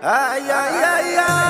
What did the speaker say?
Ai, ai, ai, ai.